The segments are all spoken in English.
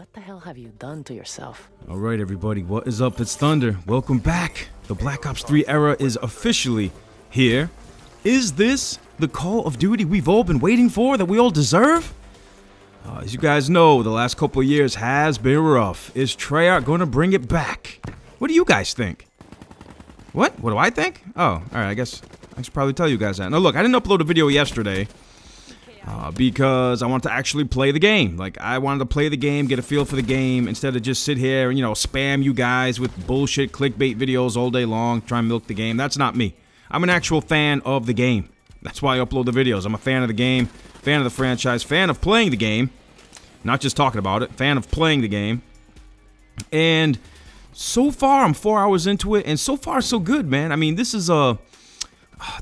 What the hell have you done to yourself? All right, everybody, what is up? It's Thunder. Welcome back. The Black Ops 3 era is officially here. Is this the Call of Duty we've all been waiting for, that we all deserve? Uh, as you guys know, the last couple of years has been rough. Is Treyarch going to bring it back? What do you guys think? What? What do I think? Oh, all right, I guess I should probably tell you guys that. Now, look, I didn't upload a video yesterday uh, because I wanted to actually play the game. Like, I wanted to play the game, get a feel for the game, instead of just sit here and, you know, spam you guys with bullshit clickbait videos all day long, try and milk the game. That's not me. I'm an actual fan of the game. That's why I upload the videos. I'm a fan of the game, fan of the franchise, fan of playing the game, not just talking about it, fan of playing the game. And so far, I'm four hours into it, and so far, so good, man. I mean, this is a. Uh,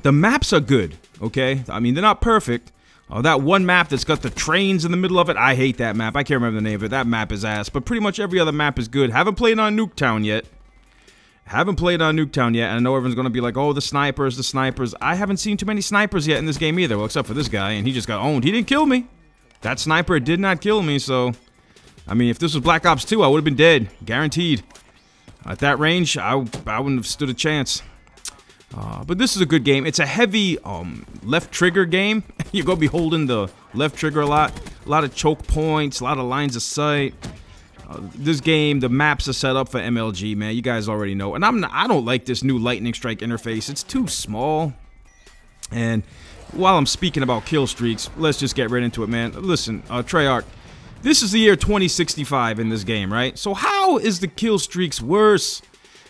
the maps are good, okay? I mean, they're not perfect, Oh, that one map that's got the trains in the middle of it, I hate that map. I can't remember the name of it. That map is ass. But pretty much every other map is good. Haven't played on Nuketown yet. Haven't played on Nuketown yet, and I know everyone's going to be like, oh, the snipers, the snipers. I haven't seen too many snipers yet in this game either, well, except for this guy, and he just got owned. He didn't kill me. That sniper did not kill me, so... I mean, if this was Black Ops 2, I would have been dead. Guaranteed. At that range, I, I wouldn't have stood a chance. Uh, but this is a good game. It's a heavy um, left trigger game. You're going to be holding the left trigger a lot. A lot of choke points, a lot of lines of sight. Uh, this game, the maps are set up for MLG, man. You guys already know. And I'm not, I don't like this new Lightning Strike interface. It's too small. And while I'm speaking about kill streaks, let's just get right into it, man. Listen, uh, Treyarch, this is the year 2065 in this game, right? So how is the kill streaks worse?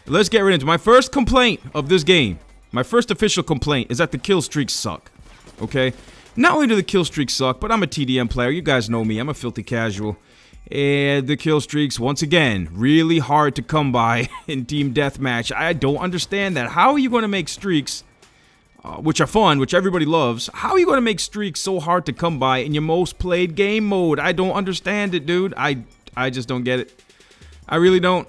Let's get right into it. My first complaint of this game my first official complaint is that the kill streaks suck. Okay? Not only do the kill streaks suck, but I'm a TDM player. You guys know me. I'm a filthy casual. And the kill streaks, once again, really hard to come by in Team Deathmatch. I don't understand that. How are you going to make streaks, uh, which are fun, which everybody loves, how are you going to make streaks so hard to come by in your most played game mode? I don't understand it, dude. I, I just don't get it. I really don't.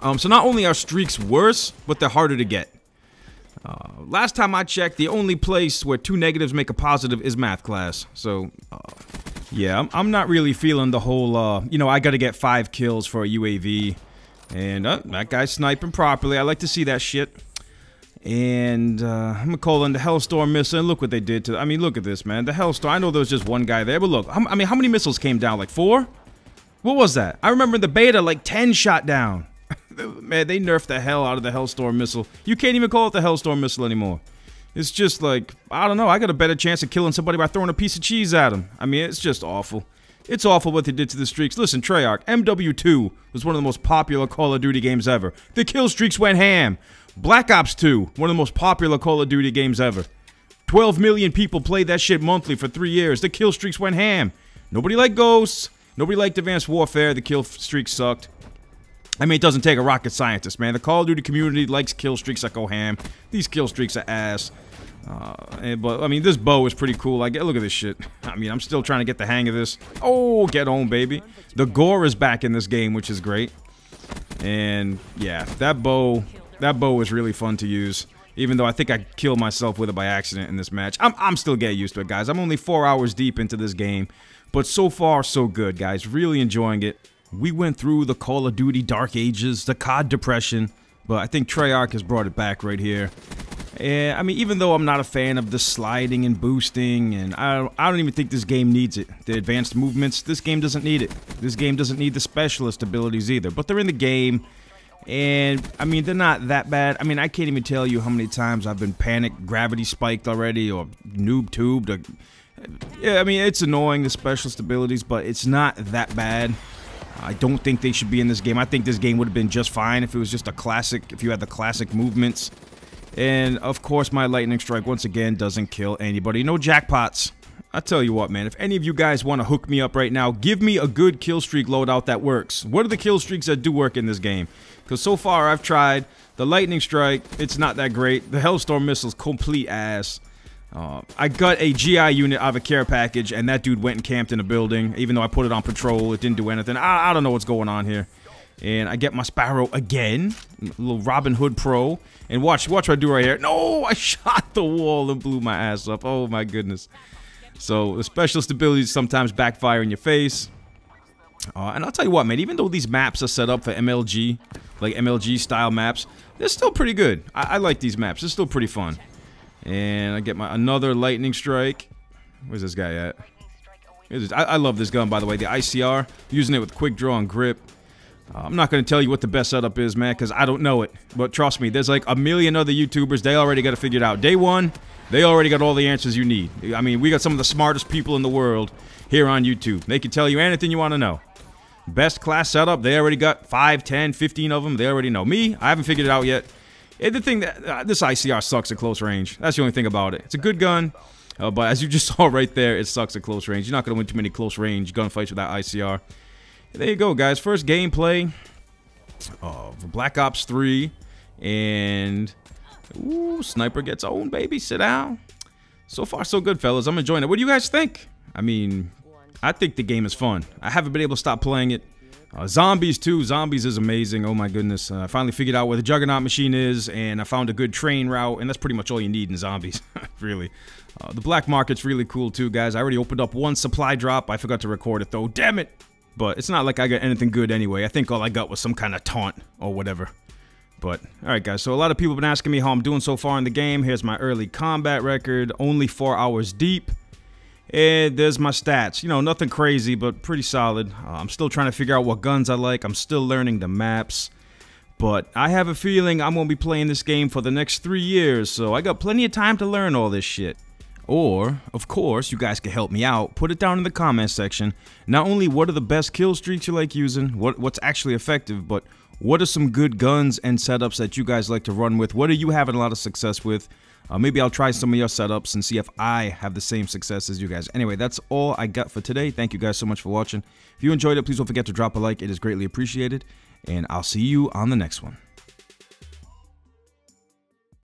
Um, so not only are streaks worse, but they're harder to get. Uh, last time I checked, the only place where two negatives make a positive is math class. So, uh, yeah, I'm, I'm, not really feeling the whole, uh, you know, I gotta get five kills for a UAV. And uh, that guy's sniping properly. I like to see that shit. And uh, I'm gonna call in the Hellstorm missile. And look what they did to. I mean, look at this, man. The Hellstorm. I know there was just one guy there, but look. I mean, how many missiles came down? Like four? What was that? I remember in the beta, like ten shot down. Man, they nerfed the hell out of the Hellstorm missile. You can't even call it the Hellstorm missile anymore. It's just like, I don't know, I got a better chance of killing somebody by throwing a piece of cheese at them. I mean, it's just awful. It's awful what they did to the streaks. Listen, Treyarch, MW2 was one of the most popular Call of Duty games ever. The kill streaks went ham. Black Ops 2, one of the most popular Call of Duty games ever. 12 million people played that shit monthly for three years. The kill streaks went ham. Nobody liked Ghosts. Nobody liked Advanced Warfare. The kill streaks sucked. I mean, it doesn't take a rocket scientist, man. The Call of Duty community likes kill streaks that go ham. These kill streaks are ass. Uh, but, I mean, this bow is pretty cool. I get, look at this shit. I mean, I'm still trying to get the hang of this. Oh, get home, baby. The gore is back in this game, which is great. And, yeah, that bow, that bow is really fun to use. Even though I think I killed myself with it by accident in this match. I'm, I'm still getting used to it, guys. I'm only four hours deep into this game. But so far, so good, guys. Really enjoying it. We went through the Call of Duty Dark Ages, the COD Depression, but I think Treyarch has brought it back right here. And, I mean, even though I'm not a fan of the sliding and boosting, and I don't, I don't even think this game needs it. The advanced movements, this game doesn't need it. This game doesn't need the specialist abilities either, but they're in the game. And, I mean, they're not that bad. I mean, I can't even tell you how many times I've been panic gravity spiked already or noob tubed. Or, yeah, I mean, it's annoying, the specialist abilities, but it's not that bad. I don't think they should be in this game. I think this game would have been just fine if it was just a classic, if you had the classic movements. And, of course, my Lightning Strike, once again, doesn't kill anybody. No jackpots. I tell you what, man, if any of you guys want to hook me up right now, give me a good kill streak loadout that works. What are the kill streaks that do work in this game? Because so far I've tried the Lightning Strike, it's not that great. The Hellstorm Missile's complete ass. Uh, I got a GI unit out of a care package, and that dude went and camped in a building. Even though I put it on patrol, it didn't do anything. I, I don't know what's going on here. And I get my Sparrow again, little Robin Hood Pro. And watch, watch what I do right here. No, I shot the wall and blew my ass up. Oh my goodness. So the specialist abilities sometimes backfire in your face. Uh, and I'll tell you what, man, even though these maps are set up for MLG, like MLG style maps, they're still pretty good. I, I like these maps. They're still pretty fun. And I get my another lightning strike. Where's this guy at? I, I, love this gun, by the way. The ICR, using it with quick draw and grip. Uh, I'm not going to tell you what the best setup is, man, because I don't know it. But trust me, there's like a million other YouTubers. They already got it figured out. Day one, they already got all the answers you need. I mean, we got some of the smartest people in the world here on YouTube. They can tell you anything you want to know. Best class setup, they already got 5, 10, 15 of them. They already know. Me, I haven't figured it out yet. The thing that uh, this ICR sucks at close range. That's the only thing about it. It's a good gun, uh, but as you just saw right there, it sucks at close range. You're not going to win too many close range gunfights with that ICR. There you go, guys. First gameplay of Black Ops 3. And, ooh, Sniper gets owned, baby. Sit down. So far, so good, fellas. I'm enjoying it. What do you guys think? I mean, I think the game is fun. I haven't been able to stop playing it. Uh, zombies too. Zombies is amazing. Oh my goodness. Uh, I finally figured out where the Juggernaut machine is, and I found a good train route, and that's pretty much all you need in zombies, really. Uh, the black market's really cool too, guys. I already opened up one supply drop. I forgot to record it though. Damn it! But it's not like I got anything good anyway. I think all I got was some kind of taunt or whatever. But, alright guys, so a lot of people have been asking me how I'm doing so far in the game. Here's my early combat record, only 4 hours deep. And there's my stats. You know, nothing crazy, but pretty solid. Uh, I'm still trying to figure out what guns I like. I'm still learning the maps. But I have a feeling I'm going to be playing this game for the next three years, so I got plenty of time to learn all this shit. Or, of course, you guys can help me out. Put it down in the comment section. Not only what are the best kill streaks you like using, what what's actually effective, but what are some good guns and setups that you guys like to run with? What are you having a lot of success with? Uh, maybe I'll try some of your setups and see if I have the same success as you guys. Anyway, that's all I got for today. Thank you guys so much for watching. If you enjoyed it, please don't forget to drop a like. It is greatly appreciated. And I'll see you on the next one.